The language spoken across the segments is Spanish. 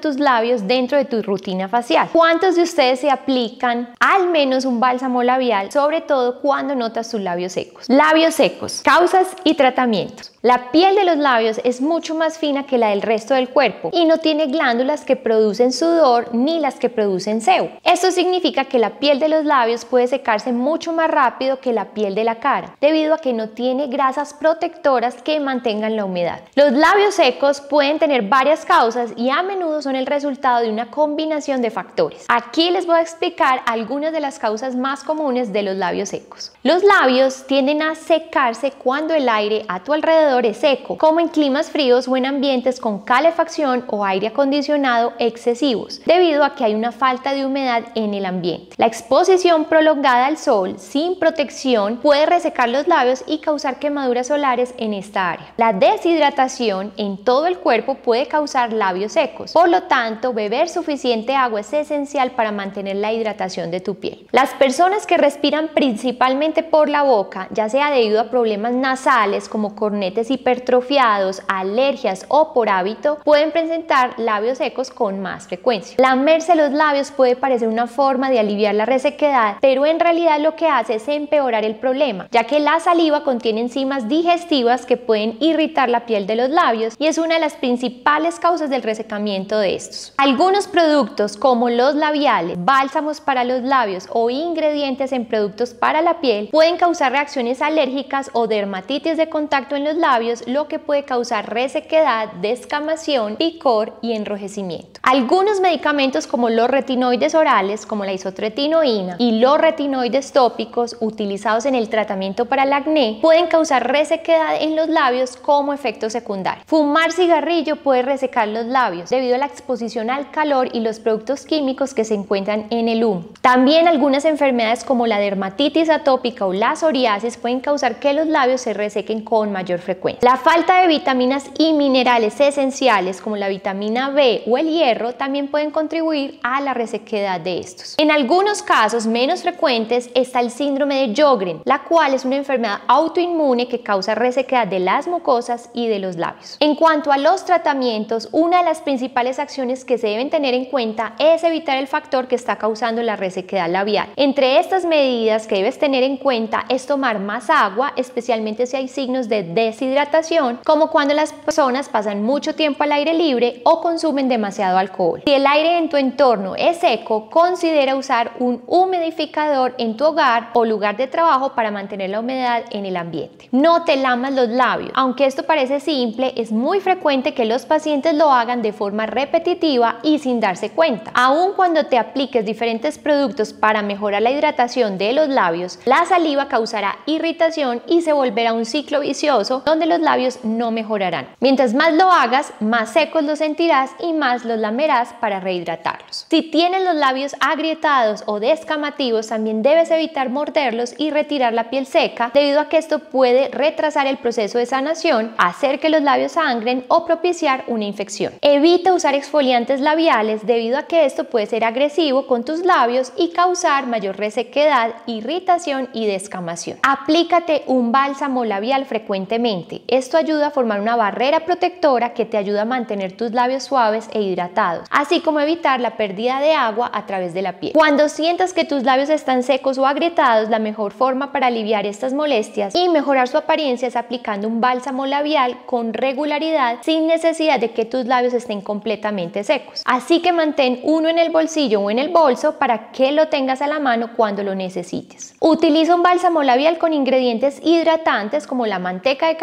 tus labios dentro de tu rutina facial. ¿Cuántos de ustedes se aplican al menos un bálsamo labial, sobre todo cuando notas tus labios secos? Labios secos, causas y tratamientos. La piel de los labios es mucho más fina que la del resto del cuerpo y no tiene glándulas que producen sudor ni las que producen sebo. Esto significa que la piel de los labios puede secarse mucho más rápido que la piel de la cara, debido a que no tiene grasas protectoras que mantengan la humedad. Los labios secos pueden tener varias causas y a menudo son el resultado de una combinación de factores. Aquí les voy a explicar algunas de las causas más comunes de los labios secos. Los labios tienden a secarse cuando el aire a tu alrededor es seco, como en climas fríos o en ambientes con calefacción o aire acondicionado excesivos, debido a que hay una falta de humedad en el ambiente. La exposición prolongada al sol sin protección puede resecar los labios y causar quemaduras solares en esta área. La deshidratación en todo el cuerpo puede causar labios secos, por lo tanto beber suficiente agua es esencial para mantener la hidratación de tu piel. Las personas que respiran principalmente por la boca, ya sea debido a problemas nasales como cornetes hipertrofiados, alergias o por hábito pueden presentar labios secos con más frecuencia. Lamerse los labios puede parecer una forma de aliviar la resequedad, pero en realidad lo que hace es empeorar el problema, ya que la saliva contiene enzimas digestivas que pueden irritar la piel de los labios y es una de las principales causas del resecamiento de estos. Algunos productos como los labiales, bálsamos para los labios o ingredientes en productos para la piel pueden causar reacciones alérgicas o dermatitis de contacto en los labios lo que puede causar resequedad, descamación, picor y enrojecimiento. Algunos medicamentos como los retinoides orales, como la isotretinoína, y los retinoides tópicos utilizados en el tratamiento para el acné, pueden causar resequedad en los labios como efecto secundario. Fumar cigarrillo puede resecar los labios debido a la exposición al calor y los productos químicos que se encuentran en el humo. También algunas enfermedades como la dermatitis atópica o la psoriasis pueden causar que los labios se resequen con mayor frecuencia. La falta de vitaminas y minerales esenciales como la vitamina B o el hierro también pueden contribuir a la resequedad de estos. En algunos casos menos frecuentes está el síndrome de Jogren, la cual es una enfermedad autoinmune que causa resequedad de las mucosas y de los labios. En cuanto a los tratamientos, una de las principales acciones que se deben tener en cuenta es evitar el factor que está causando la resequedad labial. Entre estas medidas que debes tener en cuenta es tomar más agua, especialmente si hay signos de deshidratación hidratación, como cuando las personas pasan mucho tiempo al aire libre o consumen demasiado alcohol. Si el aire en tu entorno es seco, considera usar un humidificador en tu hogar o lugar de trabajo para mantener la humedad en el ambiente. No te lamas los labios. Aunque esto parece simple, es muy frecuente que los pacientes lo hagan de forma repetitiva y sin darse cuenta. Aun cuando te apliques diferentes productos para mejorar la hidratación de los labios, la saliva causará irritación y se volverá un ciclo vicioso donde los labios no mejorarán. Mientras más lo hagas, más secos los sentirás y más los lamerás para rehidratarlos. Si tienes los labios agrietados o descamativos, también debes evitar morderlos y retirar la piel seca, debido a que esto puede retrasar el proceso de sanación, hacer que los labios sangren o propiciar una infección. Evita usar exfoliantes labiales debido a que esto puede ser agresivo con tus labios y causar mayor resequedad, irritación y descamación. Aplícate un bálsamo labial frecuentemente esto ayuda a formar una barrera protectora que te ayuda a mantener tus labios suaves e hidratados, así como evitar la pérdida de agua a través de la piel. Cuando sientas que tus labios están secos o agrietados, la mejor forma para aliviar estas molestias y mejorar su apariencia es aplicando un bálsamo labial con regularidad sin necesidad de que tus labios estén completamente secos. Así que mantén uno en el bolsillo o en el bolso para que lo tengas a la mano cuando lo necesites. Utiliza un bálsamo labial con ingredientes hidratantes como la manteca de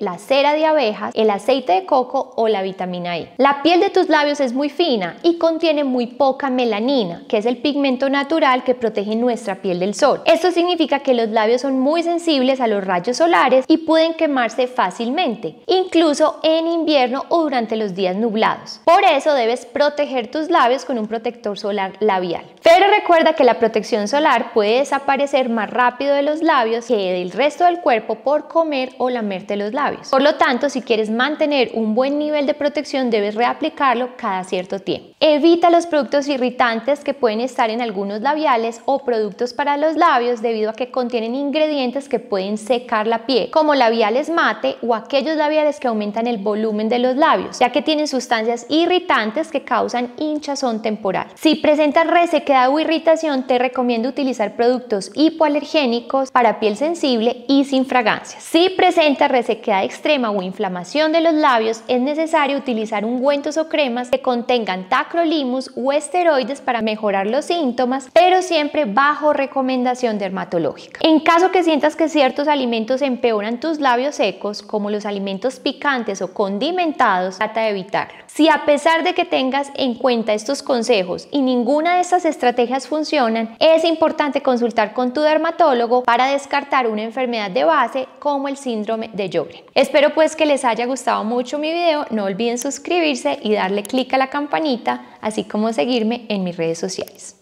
la cera de abejas, el aceite de coco o la vitamina E. La piel de tus labios es muy fina y contiene muy poca melanina, que es el pigmento natural que protege nuestra piel del sol. Esto significa que los labios son muy sensibles a los rayos solares y pueden quemarse fácilmente, incluso en invierno o durante los días nublados. Por eso debes proteger tus labios con un protector solar labial. Pero recuerda que la protección solar puede desaparecer más rápido de los labios que del resto del cuerpo por comer o lamer comerte los labios. Por lo tanto, si quieres mantener un buen nivel de protección, debes reaplicarlo cada cierto tiempo. Evita los productos irritantes que pueden estar en algunos labiales o productos para los labios debido a que contienen ingredientes que pueden secar la piel, como labiales mate o aquellos labiales que aumentan el volumen de los labios, ya que tienen sustancias irritantes que causan hinchazón temporal. Si presentas resequedad o irritación, te recomiendo utilizar productos hipoalergénicos para piel sensible y sin fragancias. Si presentas resequedad extrema o inflamación de los labios, es necesario utilizar ungüentos o cremas que contengan tacrolimus o esteroides para mejorar los síntomas, pero siempre bajo recomendación dermatológica. En caso que sientas que ciertos alimentos empeoran tus labios secos, como los alimentos picantes o condimentados, trata de evitarlo. Si a pesar de que tengas en cuenta estos consejos y ninguna de estas funcionan, es importante consultar con tu dermatólogo para descartar una enfermedad de base como el síndrome de Sjögren. Espero pues que les haya gustado mucho mi video, no olviden suscribirse y darle clic a la campanita, así como seguirme en mis redes sociales.